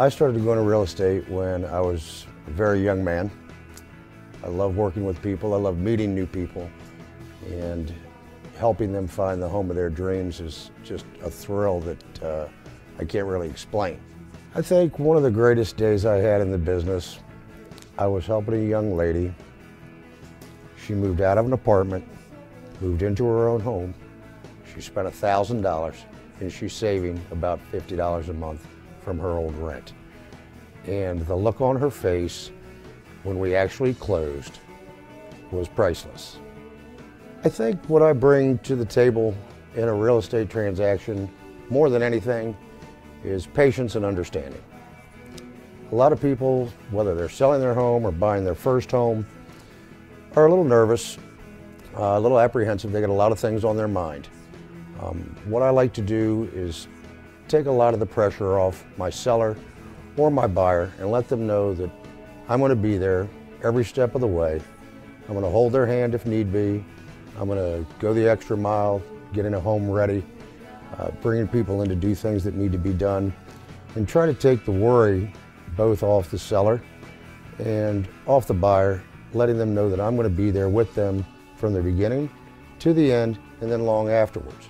I started going to real estate when I was a very young man. I love working with people. I love meeting new people. And helping them find the home of their dreams is just a thrill that uh, I can't really explain. I think one of the greatest days I had in the business, I was helping a young lady. She moved out of an apartment, moved into her own home. She spent $1,000 and she's saving about $50 a month from her old rent. And the look on her face when we actually closed was priceless. I think what I bring to the table in a real estate transaction, more than anything, is patience and understanding. A lot of people, whether they're selling their home or buying their first home, are a little nervous, uh, a little apprehensive. They got a lot of things on their mind. Um, what I like to do is take a lot of the pressure off my seller or my buyer and let them know that I'm going to be there every step of the way. I'm going to hold their hand if need be. I'm going to go the extra mile, getting a home ready, uh, bringing people in to do things that need to be done, and try to take the worry both off the seller and off the buyer, letting them know that I'm going to be there with them from the beginning to the end and then long afterwards.